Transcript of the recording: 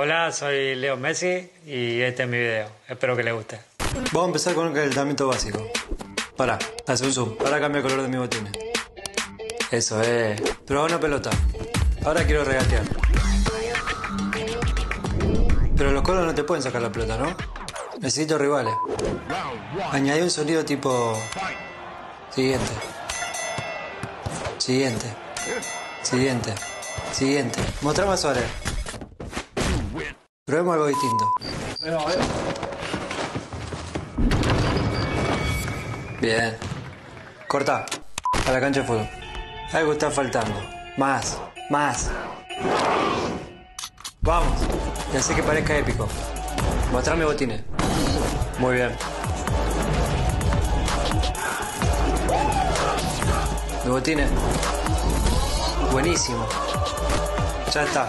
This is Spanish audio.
Hola, soy Leo Messi y este es mi video. Espero que les guste. Vamos a empezar con el calentamiento básico. Para, hace un zoom. Para cambiar el color de mi botines. Eso es. Pero una pelota. Ahora quiero regatear. Pero los colos no te pueden sacar la pelota, ¿no? Necesito rivales. Añadí un sonido tipo. Siguiente. Siguiente. Siguiente. Siguiente. Mostrame a Suárez. Probemos algo distinto. Bien. Corta. A la cancha de fútbol. Algo está faltando. Más. Más. Vamos. Y así que parezca épico. Mostrame botines. Muy bien. Mi botines. Buenísimo. Ya está.